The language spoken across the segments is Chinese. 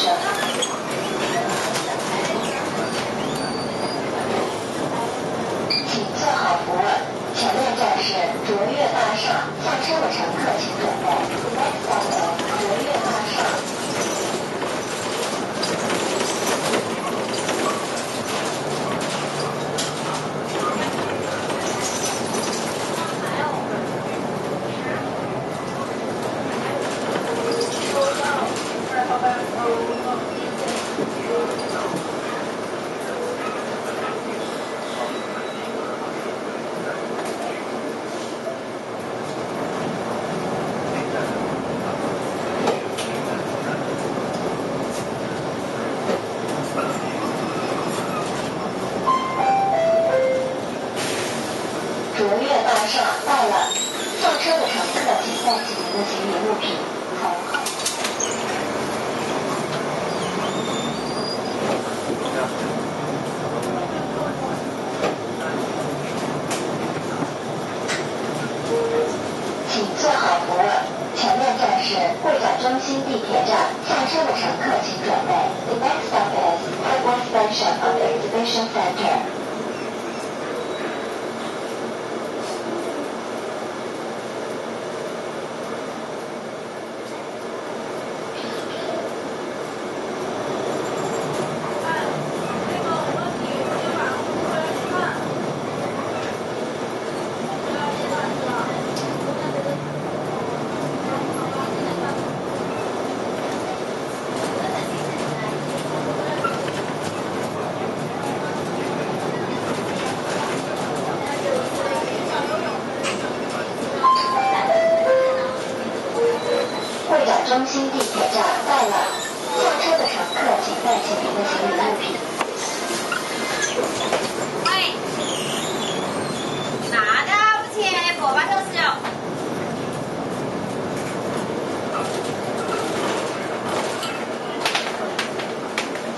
是。上到了，上车的乘客请带紧急的行李物品。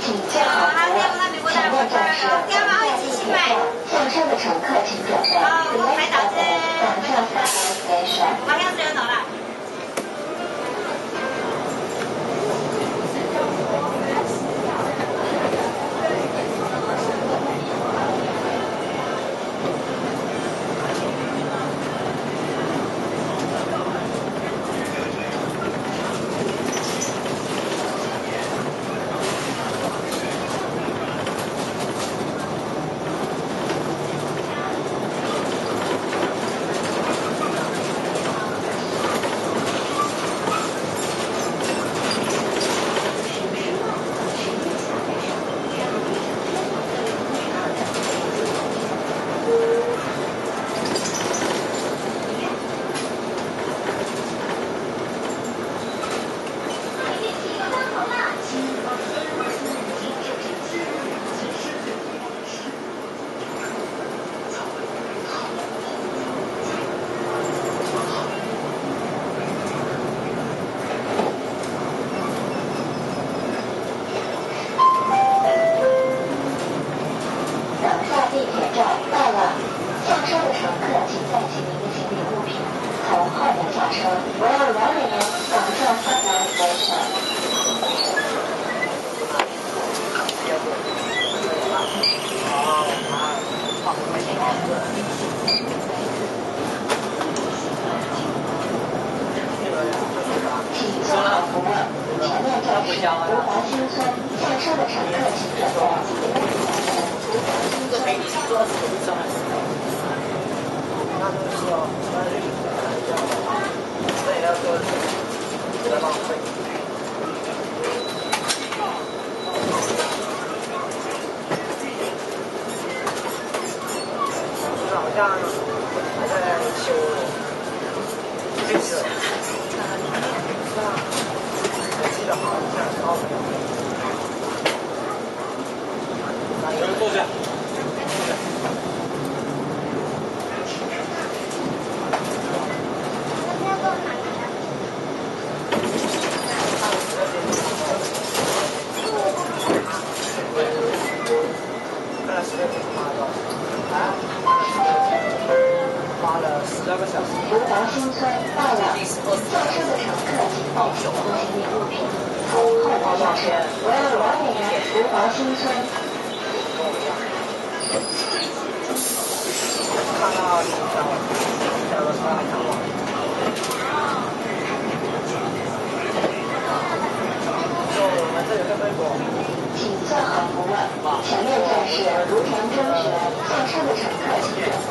请叫我们的美国大使馆长说加班会继向上的乘客请准备好美国晚上三楼可以请做好扶。前面站是芦塘中学，下车的乘客请等候。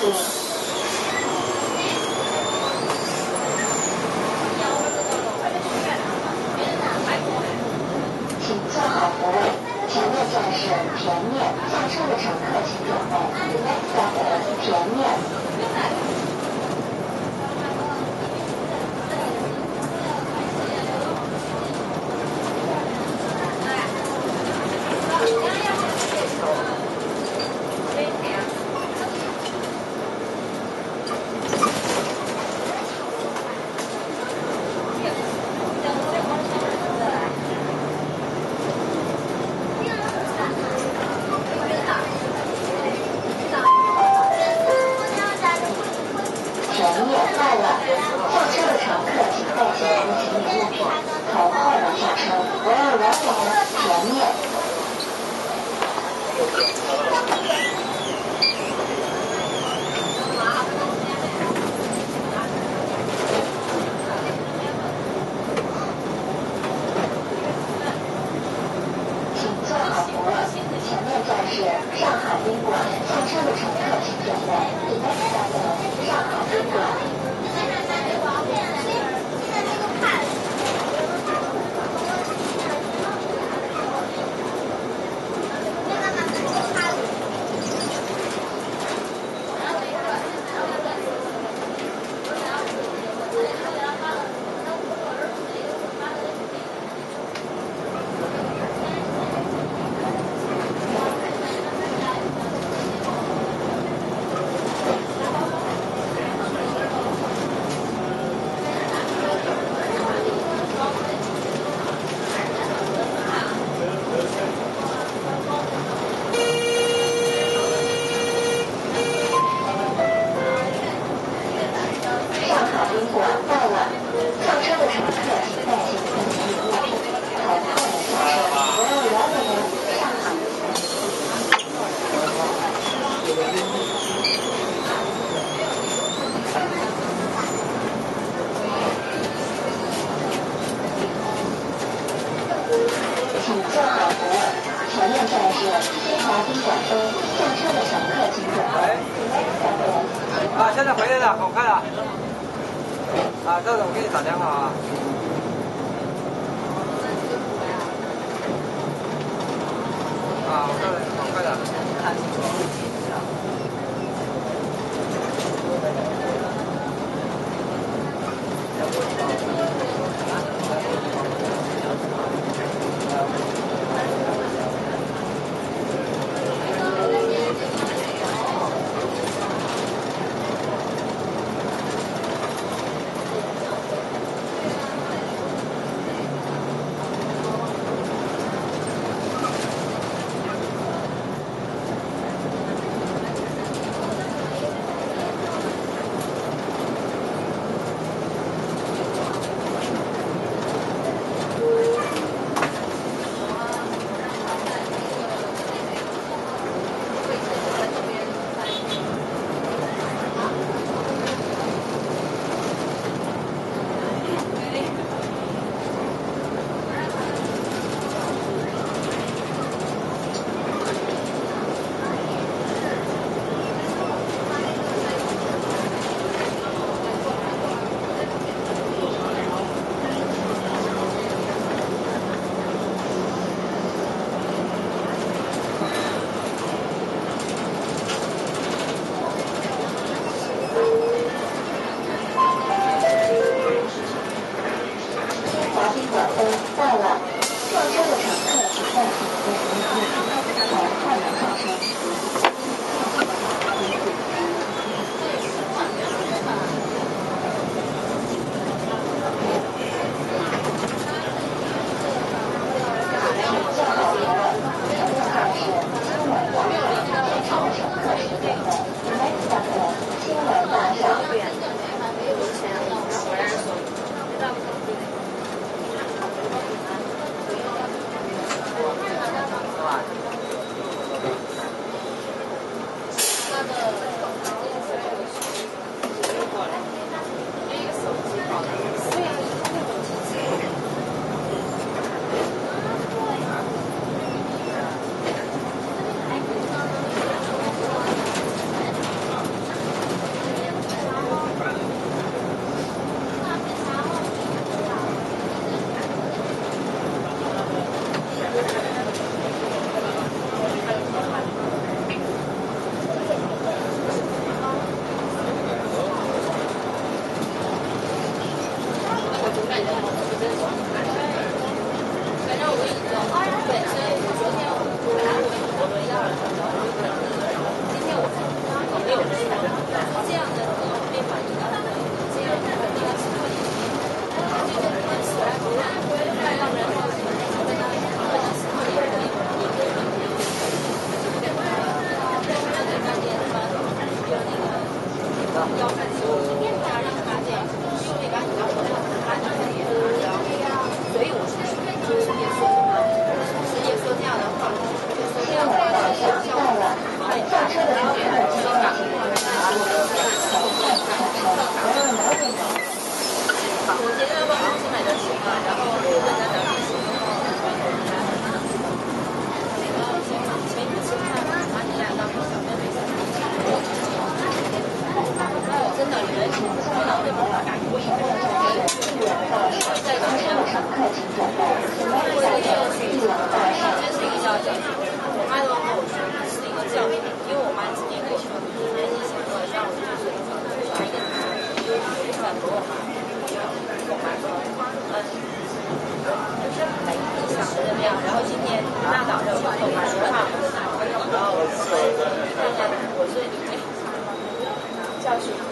nossos 请做好服务。前面站是金华宾馆东，下车的乘客请准备。啊，现在回来了，好快了。啊，赵总，我给你打电话啊。啊，我这里好快的。13。場所。